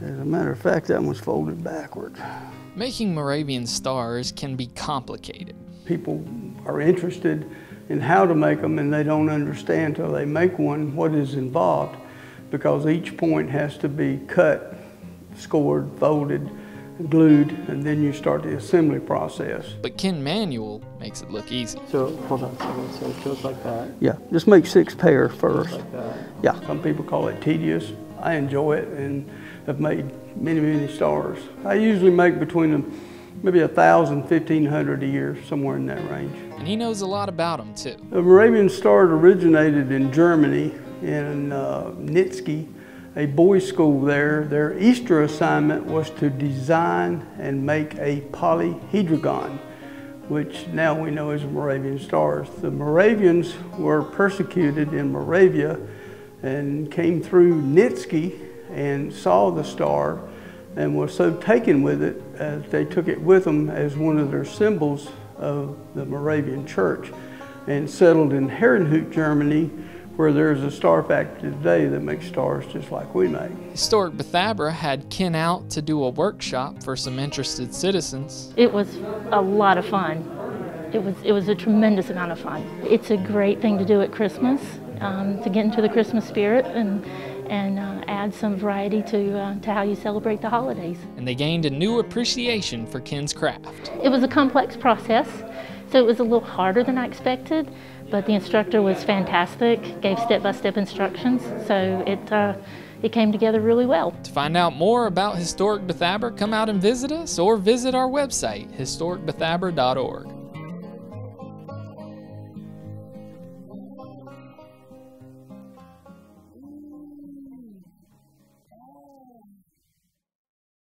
As a matter of fact, that one's folded backward. Making Moravian stars can be complicated. People are interested in how to make them and they don't understand till they make one what is involved because each point has to be cut, scored, folded, glued, and then you start the assembly process. But Ken Manuel makes it look easy. So hold on a second. So it goes like that. Yeah, just make six pairs first. Like that. Yeah, some people call it tedious. I enjoy it and have made many, many stars. I usually make between them maybe a thousand, fifteen hundred a year, somewhere in that range. And he knows a lot about them too. The Moravian stars originated in Germany, in uh, Niesky, a boys' school there. Their Easter assignment was to design and make a polyhedron, which now we know as Moravian stars. The Moravians were persecuted in Moravia and came through Niesky and saw the star and were so taken with it as they took it with them as one of their symbols of the Moravian church and settled in Herrnhut, Germany, where there's a star factory today that makes stars just like we make. Historic Bethabara had Ken out to do a workshop for some interested citizens. It was a lot of fun. It was, it was a tremendous amount of fun. It's a great thing to do at Christmas, um, to get into the Christmas spirit and, and uh, add some variety to, uh, to how you celebrate the holidays. And they gained a new appreciation for Ken's craft. It was a complex process, so it was a little harder than I expected, but the instructor was fantastic, gave step-by-step instructions, so it, uh, it came together really well. To find out more about Historic Bethabara, come out and visit us or visit our website, historicbethabara.org.